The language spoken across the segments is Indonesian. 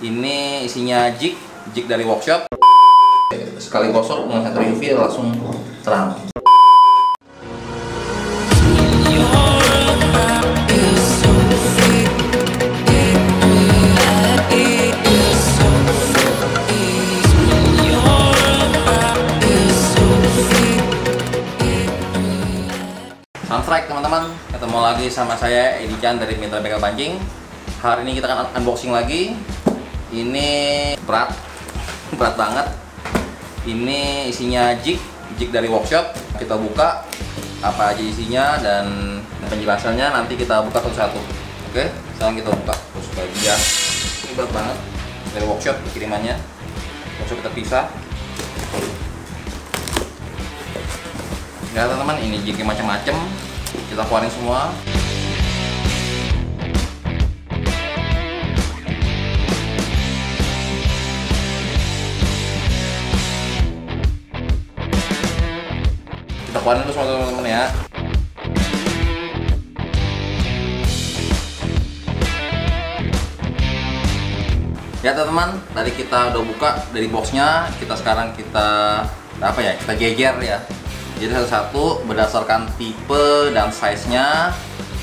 Ini isinya jig, jig dari workshop. Sekali gosok dengan satu UV langsung terang. Sunstrike teman-teman, ketemu lagi sama saya Edi Chan dari Mitra Bengkel Pancing. Hari ini kita akan unboxing lagi. Ini berat, berat banget. Ini isinya jig, jig dari workshop. Kita buka apa aja isinya dan penjelasannya nanti kita buka satu-satu. Oke, sekarang kita buka terus bagian. Ini berat banget dari workshop kirimannya. Workshop kita pisah. Ya teman-teman, ini jignya macam-macam. Kita keluarin semua. Kita keluarin dulu semua teman-teman ya. Ya teman-teman, tadi kita udah buka dari boxnya. Kita sekarang kita apa ya? Kita jejer ya jadi satu-satu berdasarkan tipe dan size-nya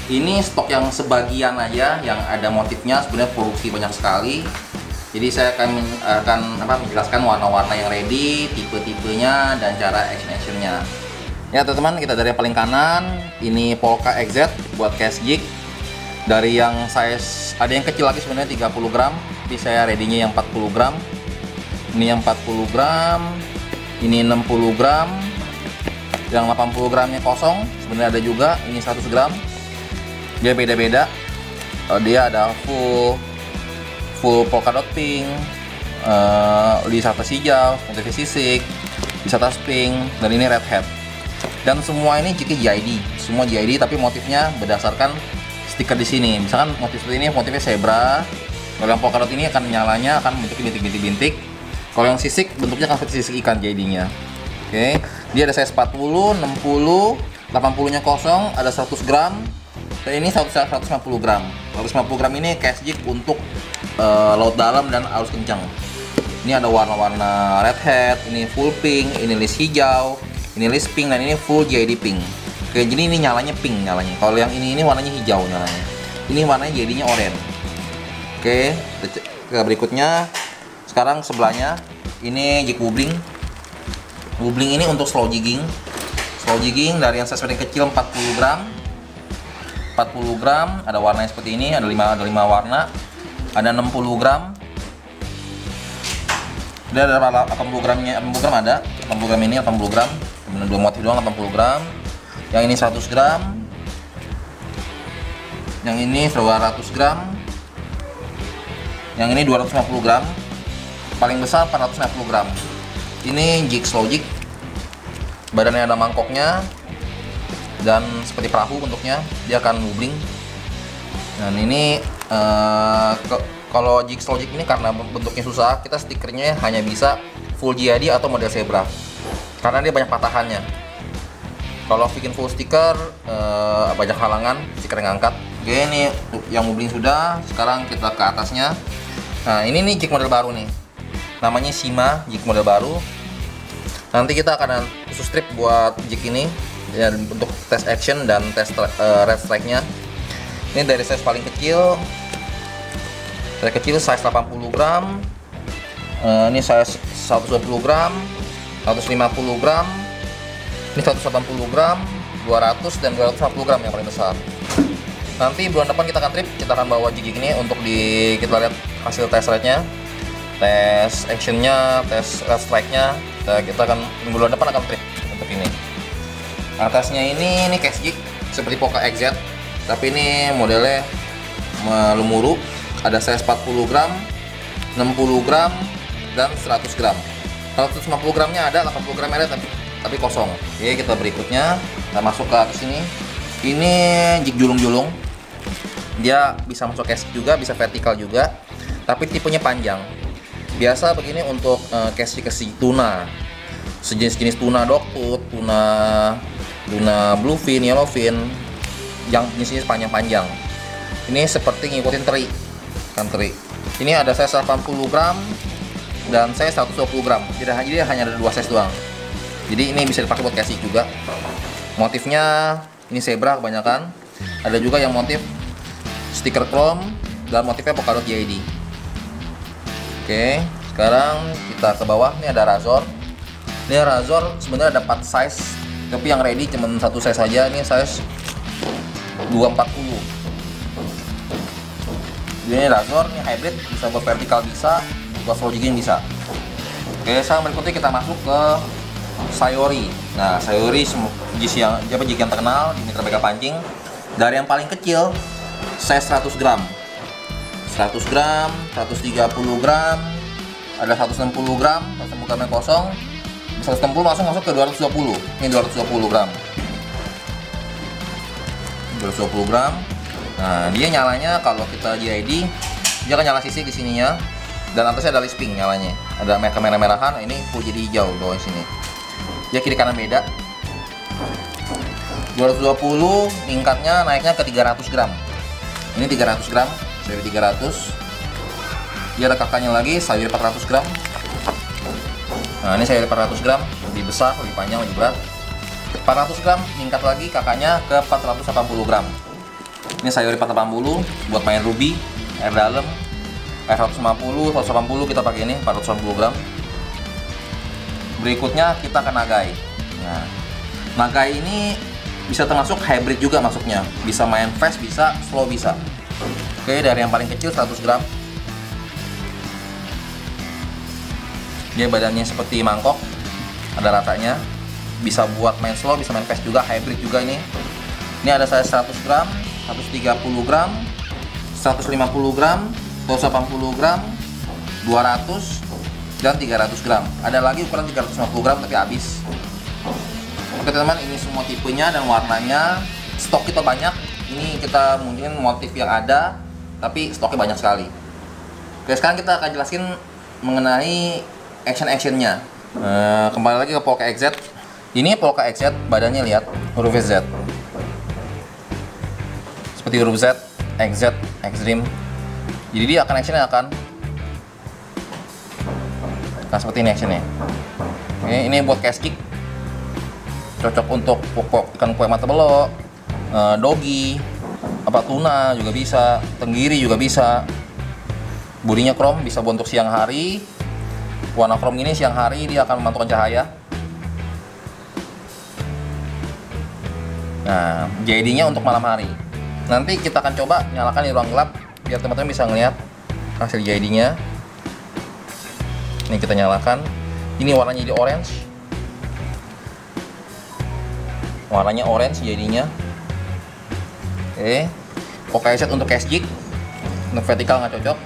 ini stok yang sebagian aja yang ada motifnya sebenarnya produksi banyak sekali jadi saya akan akan apa menjelaskan warna-warna yang ready tipe-tipenya dan cara action-actionnya ya teman-teman kita dari yang paling kanan ini Polka XZ buat case jig. Dari yang size ada yang kecil lagi sebenarnya 30 gram. Tapi saya ready-nya yang 40 gram. Ini yang 40 gram ini 60 gram. Yang 80 gramnya kosong sebenarnya ada juga ini 100 gram. Dia beda-beda. Uh, dia ada full full polka dot pink uh, wisata hijau motif sisik wisata pink dan ini red hat dan semua ini jika JID semua JID tapi motifnya berdasarkan stiker di sini. Misalkan motif seperti ini motifnya zebra. Kalau yang polka dot ini akan nyalanya akan bentuknya bintik-bintik kalau yang sisik bentuknya akan seperti sisik ikan JID nya oke. Okay dia ada size 40, 60, 80 nya kosong, ada 100 gram. Dan ini 150 gram. 150 gram ini cash jig untuk uh, laut dalam dan arus kencang. Ini ada warna-warna red hat, ini full pink, ini list hijau ini list pink dan ini full JD pink oke jadi ini nyalanya pink nyalanya kalau yang ini ini warnanya hijau nyalanya ini warnanya jadinya oranye oke ke berikutnya sekarang sebelahnya ini jig bubbling Bubling ini untuk slow jigging. Slow jigging dari yang paling kecil 40 gram. 40 gram, ada warnanya seperti ini, ada 5 ada 5 warna. Ada 60 gram. Ada 80 gramnya, 80 gram ada. 80 gram ini 80 gram. Kemudian dua motif doang 80 gram. Yang ini 100 gram. Yang ini 200 gram. Yang ini 250 gram. Paling besar 450 gram ini jig slow jig badannya ada mangkoknya dan seperti perahu bentuknya dia akan wobbling dan ini uh, kalau jig slow jig ini karena bentuknya susah kita stikernya hanya bisa full JID atau model zebra karena dia banyak patahannya. Kalau bikin full stiker uh, banyak halangan stiker yang angkat. Oke ini yang wobbling sudah sekarang kita ke atasnya. Nah ini nih jig model baru nih. Namanya Shima jig model baru. Nanti kita akan khusus strip buat jig ini ya untuk test action dan test uh, red strike nya ini dari size paling kecil. Dari kecil size 80 gram. Uh, ini size 120 gram 150 gram. Ini 180 gram 200 dan 250 gram yang paling besar. Nanti bulan depan kita akan trip kita akan bawa jig ini untuk di kita lihat hasil test rate nya tes actionnya tes red strike nya kita, kita akan minggu depan akan trip untuk ini. Atasnya ini ini case jig seperti Poca XZ tapi ini modelnya melumuru. Ada size 40 gram 60 gram dan 100 gram 150 gramnya ada 80 gram ada tapi tapi kosong. Oke kita berikutnya kita masuk ke atas ini. Jig julung-julung. Dia bisa masuk case juga bisa vertikal juga tapi tipenya panjang. Biasa begini untuk uh, casing tuna. Sejenis-jenis tuna dogtooth tuna tuna bluefin yellowfin yang jenisnya panjang-panjang. Ini seperti ngikutin teri kan teri. Ini ada size 80 gram dan size 120 gram. Jadi, jadi hanya ada dua size doang. Jadi ini bisa dipakai buat casing juga. Motifnya ini zebra kebanyakan. Ada juga yang motif stiker chrome dan motifnya polkadot JID oke sekarang kita ke bawah. Ini ada razor. Ini razor sebenarnya ada 4 size tapi yang ready cuma satu size saja ini size 240 ini razor ini hybrid bisa buat vertikal bisa buat slow jigging bisa. Oke sekarang berikutnya kita masuk ke sayori. Nah sayori jig yang apa jig yang terkenal di mitra pancing dari yang paling kecil size 100 gram. 100 gram 130 gram ada 160 gram 160 gram yang kosong 160 langsung masuk ke 220 ini 220 gram. 220 gram. Nah, dia nyalanya kalau kita JID, dia akan nyala sisi di sininya dan atasnya ada lisping nyalanya. Ada merah merah-merahan, ini full jadi hijau bawah sini. Dia kiri kanan beda. 220 tingkatnya naiknya ke 300 gram. Ini 300 gram, dari 300. Dia ada kakaknya lagi, sayur 400 gram. Nah, ini sayur 400 gram, lebih besar, lebih panjang, lebih berat. 400 gram, tingkat lagi kakaknya ke 480 gram ini sayur 480 buat main ruby air dalam air 150 180 kita pakai ini 480 gram. Berikutnya kita ke nagai. Nah nagai ini bisa termasuk hybrid juga masuknya. Bisa main fast bisa slow bisa. Oke dari yang paling kecil 100 gram. Dia badannya seperti mangkok ada ratanya. Bisa buat main slow bisa main fast juga hybrid juga ini. Ini ada saya 100 gram 130 gram 150 gram 280 gram 200 dan 300 gram. Ada lagi ukuran 350 gram tapi habis. Oke teman-teman ini semua tipenya dan warnanya. Stok kita banyak. Ini kita mungkin motif yang ada tapi stoknya banyak sekali. Oke sekarang kita akan jelasin mengenai action-actionnya. Uh, kembali lagi ke Polka XZ ini Polka XZ badannya lihat huruf Z. Seperti huruf Z, XZ, Extreme. Jadi dia akan actionnya akan nah seperti ini actionnya. Oke, ini buat cast kick cocok untuk ikan kue mata belok, uh, dogi, apa tuna juga bisa, tenggiri juga bisa. Bodinya chrome bisa untuk siang hari. Warna chrome ini siang hari dia akan memantulkan cahaya. Nah, JD-nya untuk malam hari nanti kita akan coba nyalakan di ruang gelap biar teman-teman bisa ngelihat hasil JID-nya ini kita nyalakan. Ini warnanya jadi orange. Warnanya orange jadinya oke. Oke set untuk case jig untuk vertikal nggak cocok.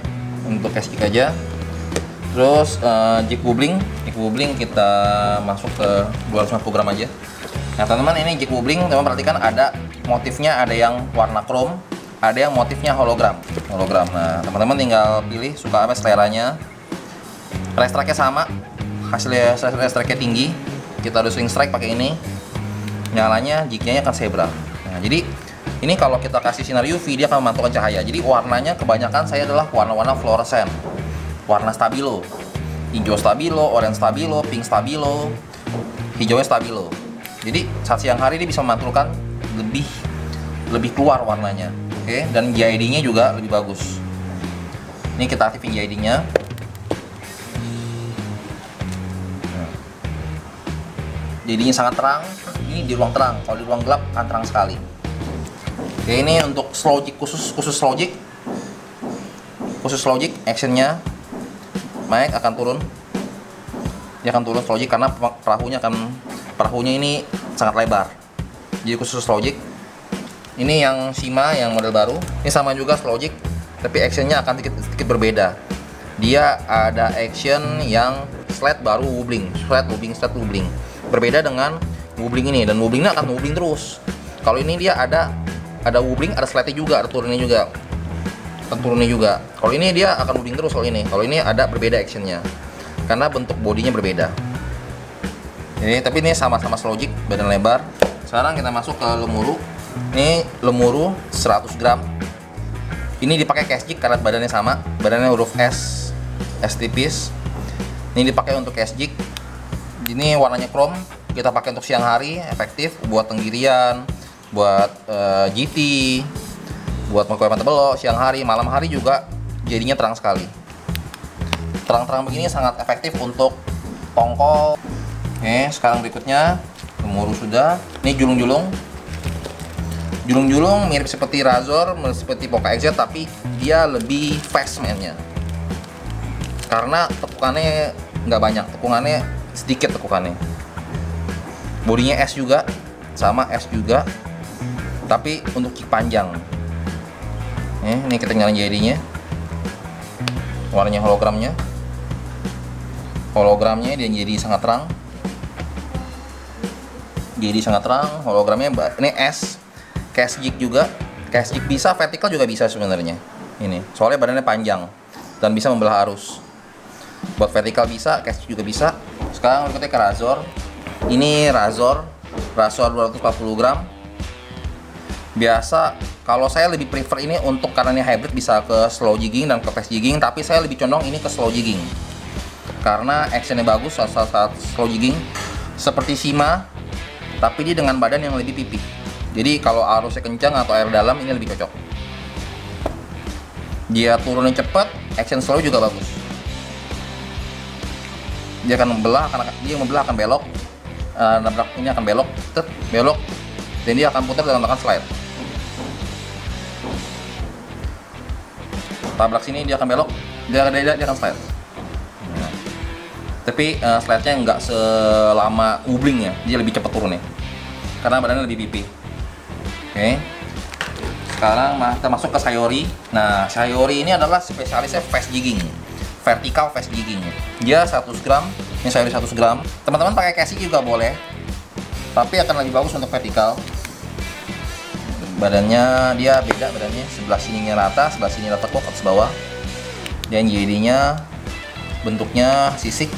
Untuk case jig aja. Terus uh, jig bubbling. Jig bubbling kita masuk ke 250 gram aja. Nah teman-teman ini jig bubbling. Teman perhatikan ada motifnya ada yang warna chrome ada yang motifnya hologram. Hologram. Nah teman-teman tinggal pilih suka apa seleranya. Race sama. Hasilnya race tinggi. Kita harus swing strike pakai ini. Nyalanya jignya akan zebra. Nah jadi ini kalau kita kasih sinar UV dia akan memantulkan cahaya. Jadi warnanya kebanyakan saya adalah warna-warna fluorescent. Warna stabilo. Hijau stabilo, orange stabilo, pink stabilo hijaunya stabilo. Jadi saat siang hari dia bisa memantulkan lebih lebih keluar warnanya oke okay? dan JID nya juga lebih bagus. Ini kita aktifin JID nya JID nya sangat terang. Ini di ruang terang. Kalau di ruang gelap akan terang sekali. Oke ini untuk jig khusus khusus jig. Khusus jig actionnya mic akan turun. Dia akan turun jig karena perahunya akan perahunya ini sangat lebar. Jadi khusus Logic ini yang Shima yang model baru. Ini sama juga Logic tapi actionnya akan sedikit, sedikit berbeda. Dia ada action yang slide baru wobbling slide wobbling slide wobbling berbeda dengan wobbling ini dan wobblingnya akan wobbling terus. Kalau ini dia ada ada wobbling ada slide juga ada turunnya juga. Akan turunnya juga. Kalau ini dia akan wobbling terus kalau ini. Kalau ini ada berbeda actionnya karena bentuk bodinya berbeda. Ini tapi ini sama-sama Logic badan lebar. Sekarang kita masuk ke lemuru ini lemuru 100 gram Ini dipakai jig karena badannya sama, badannya huruf S, S tipis. Ini dipakai untuk jig. Ini warnanya chrome, kita pakai untuk siang hari, efektif buat tenggirian, buat uh, eh, GT, buat mengkue mata belok, siang hari, malam hari juga jadinya terang sekali. Terang-terang begini sangat efektif untuk tongkol. Oke, sekarang berikutnya gemuruh sudah. Ini julung-julung julung-julung mirip seperti Razor, seperti Poco XZ tapi dia lebih fast mainnya. Karena tekukannya nggak banyak tekukannya sedikit tekukannya. Bodinya S juga sama S juga tapi untuk kick panjang. Eh, ini ketinggalan jadinya warnanya hologramnya. Hologramnya dia jadi sangat terang. Jadi sangat terang hologramnya ini S cash jig juga. Cash jig bisa vertical juga bisa sebenarnya. Ini soalnya badannya panjang dan bisa membelah arus. Buat vertical bisa cash jig juga bisa. Sekarang berikutnya ke Razor. Ini Razor Razor 240 gram. Biasa kalau saya lebih prefer ini untuk karena ini hybrid bisa ke slow jigging dan ke fast jigging tapi saya lebih condong ini ke slow jigging. Karena actionnya bagus saat, saat slow jigging. Seperti Sima tapi dia dengan badan yang lebih pipih jadi kalau arusnya kencang atau air dalam ini lebih cocok. Dia turunnya cepat action slow juga bagus. Dia akan membelah akan dia membelah akan belok. Uh, nabrak ini akan belok tet, belok. Dan dia akan putar dan akan slide. Tabrak sini dia akan belok. Dia dia, dia akan slide. Tapi uh, slide-nya nggak selama ubling ya. Dia lebih cepat turunnya. Karena badannya lebih pipih Oke. Sekarang kita masuk ke Sayori. Nah, Sayori ini adalah spesialisnya fast jigging. Vertical fast jigging. Dia 100 gram, ini Sayori 100 gram. Teman-teman pakai casing juga boleh. Tapi akan lebih bagus untuk vertikal. Badannya dia beda badannya, sebelah sininya rata, sebelah sini rata kok atas bawah. Dan JD-nya bentuknya sisik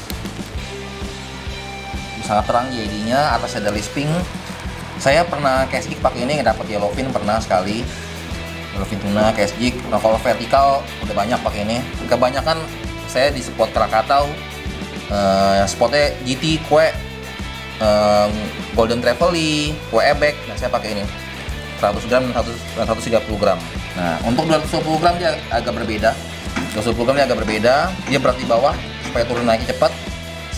sangat terang JD-nya atas ada lisping saya pernah case jig pakai ini dapat yellowfin pernah sekali. Yellowfin tuna case jig nah kalau vertikal udah banyak pakai ini. Kebanyakan saya di spot Krakatau uh, spotnya GT kue uh, Golden Travely kue ebek. Nah saya pakai ini. 100 gram dan 130 gram. Nah untuk 220 gram dia agak berbeda. 220 gram dia agak berbeda. Dia berat di bawah supaya turun naiknya cepat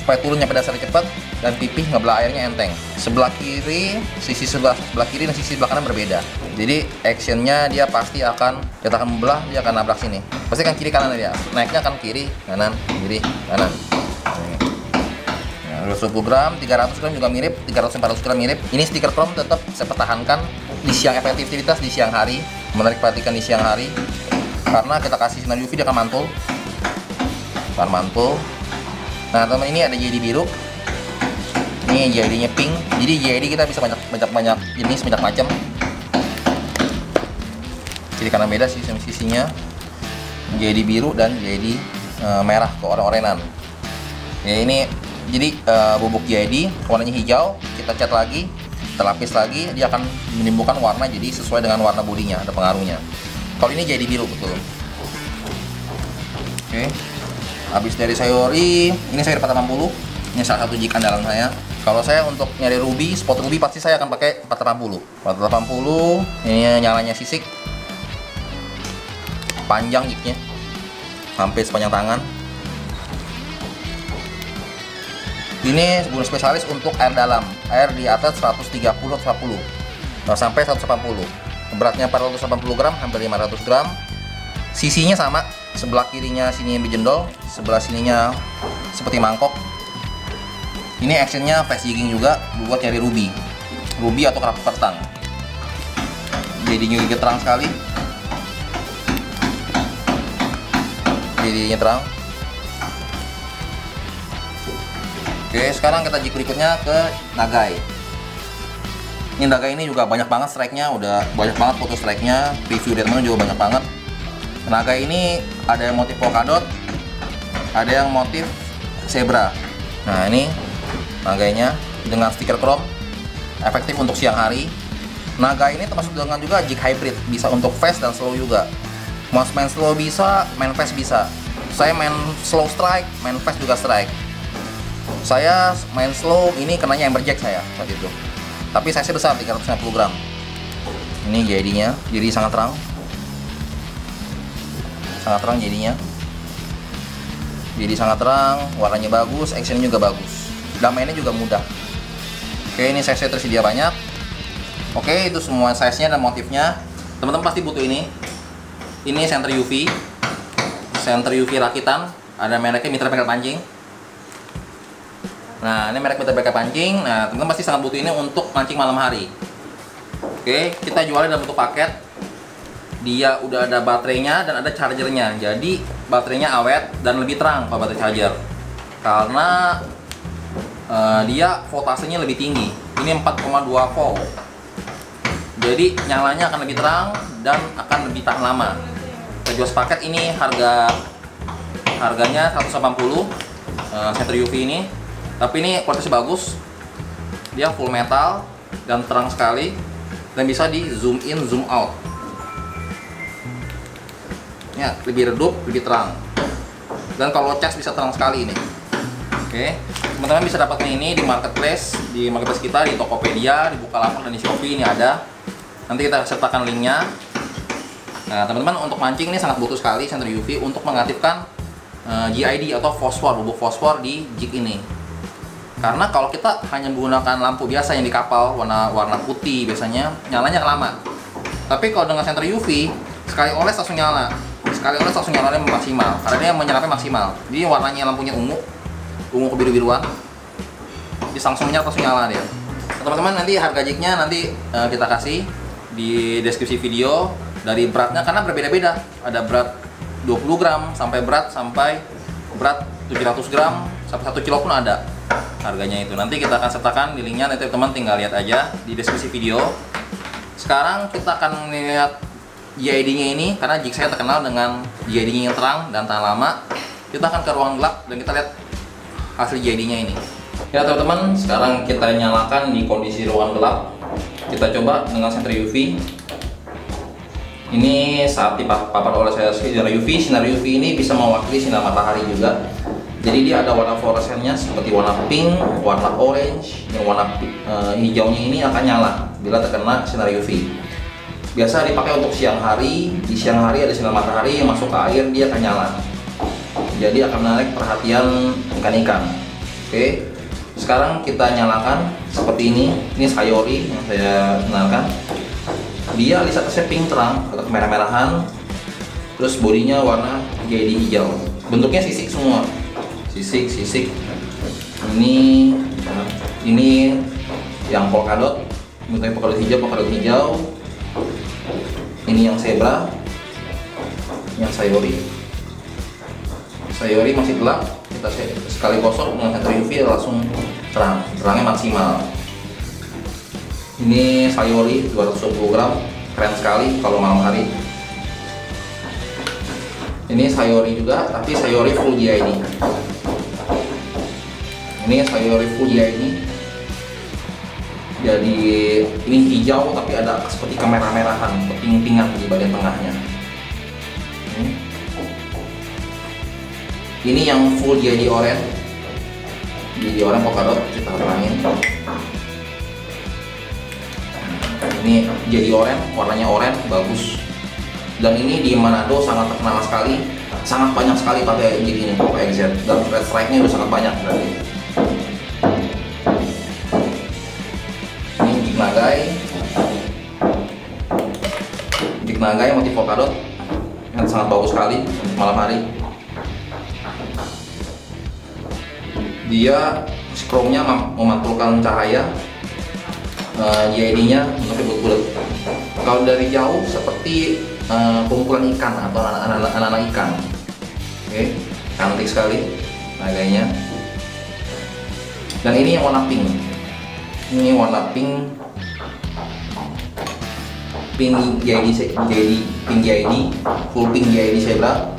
supaya turun nyampe dasar cepat dan pipih ngebelah airnya enteng. Sebelah kiri sisi sebelah sebelah kiri dan sisi sebelah kanan berbeda. Jadi actionnya dia pasti akan kita akan membelah dia akan nabrak sini. Pasti kan kiri kanan dia. Naiknya akan kiri kanan kiri kanan. Nah, 220 gram 300 gram juga mirip 300 400 gram mirip. Ini stiker chrome tetap saya pertahankan di siang efektivitas di siang hari. Menarik perhatikan di siang hari. Karena kita kasih sinar UV dia akan mantul. Akan mantul nah teman ini ada JD biru. Ini JD nya pink. Jadi JD kita bisa banyak banyak banyak jenis banyak macam. Jadi karena beda sih sisinya. JD biru dan JD uh, eh, merah ke orang-orangan ya ini jadi uh, bubuk JD warnanya hijau. Kita cat lagi terlapis lagi. Dia akan menimbulkan warna jadi sesuai dengan warna bodinya ada pengaruhnya. Kalau ini jadi biru betul. Oke. okay habis dari sayori ini sayur 480 ini salah satu jik andalan saya. Kalau saya untuk nyari ruby spot ruby pasti saya akan pakai 480 480 ini nyalanya sisik. Panjang jiknya. Sampai sepanjang tangan. Ini guna spesialis untuk air dalam. Air di atas 130 140 sampai 180 beratnya 480 gram hampir 500 gram. Sisinya sama sebelah kirinya sini bejendol sebelah sininya seperti mangkok. Ini actionnya fast jigging juga buat cari ruby. Ruby atau kerap pertang jadinya juga terang sekali. Jadinya terang. Oke sekarang kita jig berikutnya ke nagai. Ini nagai ini juga banyak banget strike-nya udah banyak banget foto strike-nya. Review dari teman juga banyak banget Naga ini ada yang motif polkadot, ada yang motif zebra. Nah ini naganya dengan stiker chrome, efektif untuk siang hari. Naga ini termasuk dengan juga jig hybrid, bisa untuk fast dan slow juga. Mas main slow bisa, main fast bisa. Saya main slow strike, main fast juga strike. Saya main slow, ini kenanya Ember Jack saya saat itu. Tapi size besar, 350 gram. Ini jadinya, jadi sangat terang. Sangat terang jadinya. Jadi sangat terang, warnanya bagus, actionnya juga bagus. Dan mainnya juga mudah. Oke, ini size tersedia banyak. Oke, itu semua size-nya dan motifnya. Teman-teman pasti butuh ini ini center UV center UV rakitan ada mereknya mitra bengkel pancing nah ini merek mitra bengkel pancing nah teman-teman pasti sangat butuh ini untuk mancing malam hari oke kita jualnya dalam bentuk paket dia udah ada baterainya dan ada chargernya. Jadi baterainya awet dan lebih terang kalau baterai charger. Karena uh, dia voltasenya lebih tinggi. Ini 4,2 volt. Jadi nyalanya akan lebih terang dan akan lebih tahan lama. Kita jual sepaket ini harga harganya 180 uh, UV ini. Tapi ini kualitasnya bagus. Dia full metal dan terang sekali. Dan bisa di zoom in zoom out ya lebih redup lebih terang dan kalau cas bisa terang sekali ini oke teman-teman bisa dapatkan ini di marketplace di marketplace kita di Tokopedia di Bukalapak dan di Shopee ini ada nanti kita sertakan linknya Nah, teman-teman untuk mancing ini sangat butuh sekali senter UV untuk mengaktifkan uh, eh, GID atau fosfor, bubuk fosfor di jig ini. Karena kalau kita hanya menggunakan lampu biasa yang di kapal warna warna putih biasanya nyalanya lama. Tapi kalau dengan senter UV sekali oles langsung nyala. Sekali oles langsung nyalanya maksimal karena dia menyerapnya maksimal. Jadi warnanya lampunya ungu, ungu kebiru-biruan. Di langsung menyala langsung nyala dia. Teman-teman nanti harga jignya nanti uh, kita kasih di deskripsi video dari beratnya karena berbeda-beda ada berat 20 gram sampai berat sampai berat 700 gram sampai 1 kilo pun ada harganya itu nanti kita akan sertakan di linknya nanti teman tinggal lihat aja di deskripsi video sekarang kita akan melihat GID nya ini karena jig saya terkenal dengan GID nya yang terang dan tahan lama kita akan ke ruang gelap dan kita lihat hasil GID nya ini. Ya teman-teman sekarang kita nyalakan di kondisi ruang gelap. Kita coba dengan senter UV ini saat dipapar oleh saya sinar UV sinar UV ini bisa mewakili sinar matahari juga. Jadi dia ada warna fluoresennya seperti warna pink warna orange yang warna uh, hijaunya ini akan nyala bila terkena sinar UV biasa dipakai untuk siang hari di siang hari ada sinar matahari yang masuk ke air dia akan nyala. Jadi akan menarik perhatian ikan-ikan. Oke sekarang kita nyalakan seperti ini. Ini sayori yang saya kenalkan. Dia lisa atasnya pink terang atau kemerah-merahan terus bodinya warna jadi hijau. Bentuknya sisik semua. Sisik sisik. Ini ini yang polkadot. Bentuknya polkadot hijau polkadot hijau ini yang zebra yang sayori. Sayori masih gelap kita sekali kosong dengan senter UV langsung terang. Terangnya maksimal. Ini sayori 220 gram keren sekali kalau malam hari. Ini sayori juga tapi sayori full GID ini sayori full GID jadi ini hijau tapi ada seperti kemerah-merahan ping-pingan di bagian tengahnya. Ini, ini yang full GID orange GID orange polkadot kita terangin. Ini jadi oranye warnanya oranye bagus. Dan ini di Manado sangat terkenal sekali. Sangat banyak sekali pakai jadi ini pakai XZ dan red strike nya udah sangat banyak. berarti jig nagai motif polkadot yang sangat bagus sekali untuk malam hari dia chrome-nya memantulkan cahaya uh, eh, JID-nya bentuknya bulat-bulat. Kalau dari jauh seperti uh, kumpulan ikan atau anak-anak ikan. Oke, okay. cantik sekali naganya. Dan ini yang warna pink. Ini warna pink pink JID JID pink JID full pink JID zebra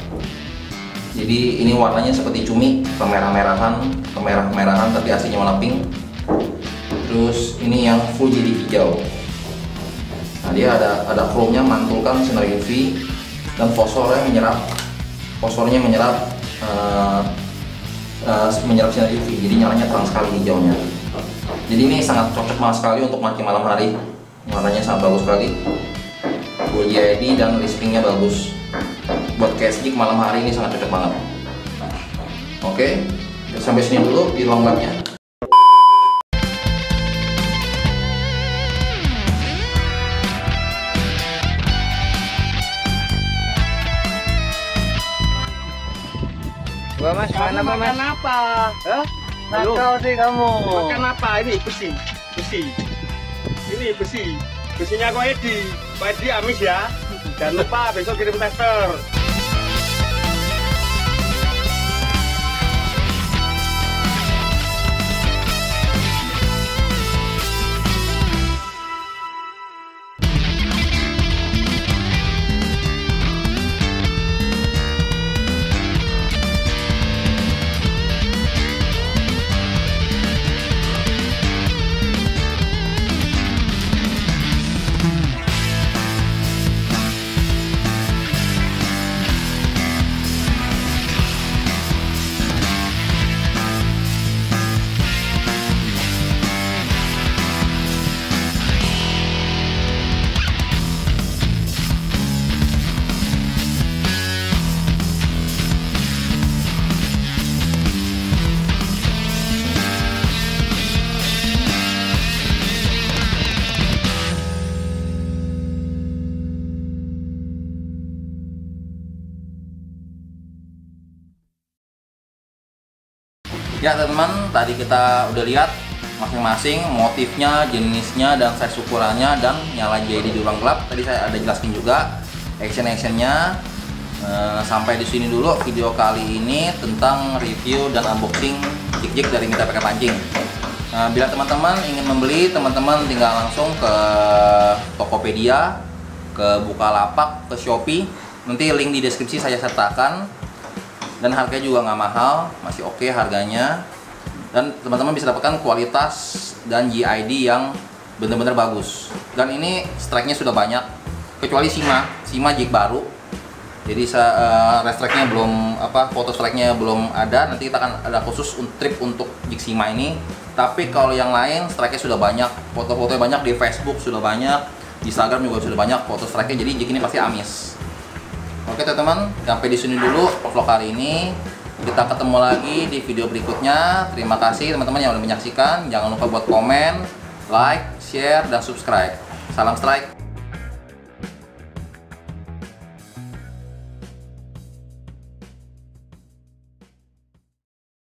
jadi ini warnanya seperti cumi kemerah-merahan kemerah-merahan tapi aslinya warna pink. Terus ini yang full jadi hijau. Nah dia ada ada chrome nya mantulkan sinar UV dan fosfornya menyerap fosfornya menyerap uh, uh, menyerap sinar UV jadi nyalanya terang sekali hijaunya. Jadi ini sangat cocok banget sekali untuk mati malam hari warnanya sangat bagus sekali full JID dan lispingnya bagus buat case malam hari ini sangat cocok banget oke sampai sini dulu di long labnya Gua mas, mana apa mas? makan apa? Hah? Nakal sih kamu. Makan apa? Ini besi. Besi. Ini besi. Besinya kok Edi. Pak Edi amis ya. Jangan lupa besok kirim tester. Ya teman-teman, tadi kita udah lihat masing-masing motifnya, jenisnya, dan size ukurannya dan nyala JD di ruang gelap. Tadi saya ada jelaskan juga action-actionnya. Eh, sampai di sini dulu video kali ini tentang review dan unboxing jig-jig dari Mitra Pakai Pancing. Nah, bila teman-teman ingin membeli, teman-teman tinggal langsung ke Tokopedia, ke Bukalapak, ke Shopee. Nanti link di deskripsi saya sertakan dan harganya juga nggak mahal masih oke harganya. Dan teman-teman bisa dapatkan kualitas dan GID yang benar-benar bagus. Dan ini strike-nya sudah banyak kecuali Sima Sima jig baru. Jadi uh, restrike-nya belum apa foto strike-nya belum ada. Nanti kita akan ada khusus trip untuk jig Sima ini. Tapi kalau yang lain strike-nya sudah banyak. Foto-fotonya banyak di Facebook sudah banyak di Instagram juga sudah banyak foto strike-nya. Jadi jig ini pasti amis Oke teman-teman, sampai di sini dulu vlog kali ini. Kita ketemu lagi di video berikutnya. Terima kasih teman-teman yang sudah menyaksikan. Jangan lupa buat komen, like, share, dan subscribe. Salam strike.